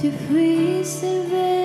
to freeze the veil.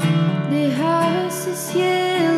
The house is yellow.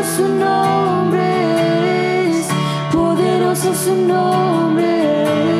poderoso su nombre es, poderoso su nombre es.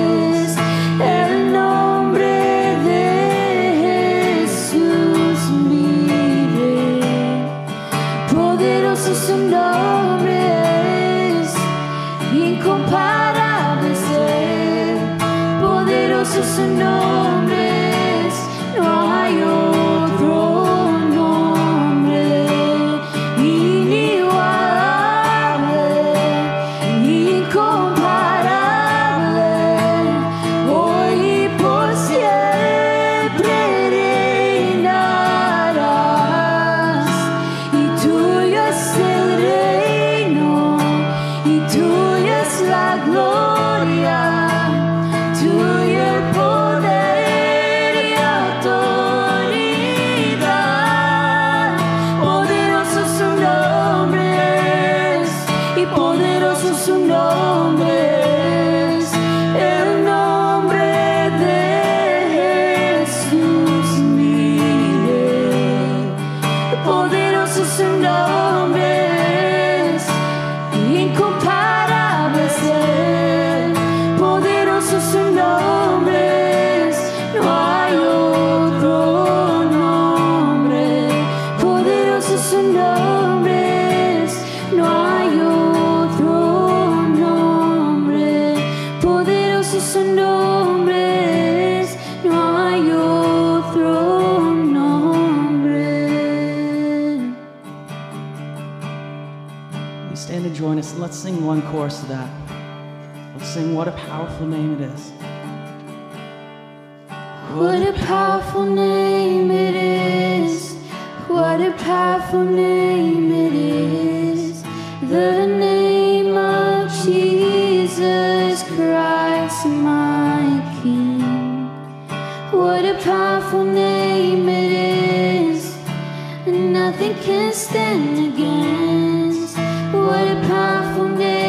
Us. and Let's sing one chorus of that. Let's sing what a powerful name it is. What a powerful name it is. What a powerful name it is. The name of Jesus Christ, my King. What a powerful name it is. And nothing can stand against. What a powerful name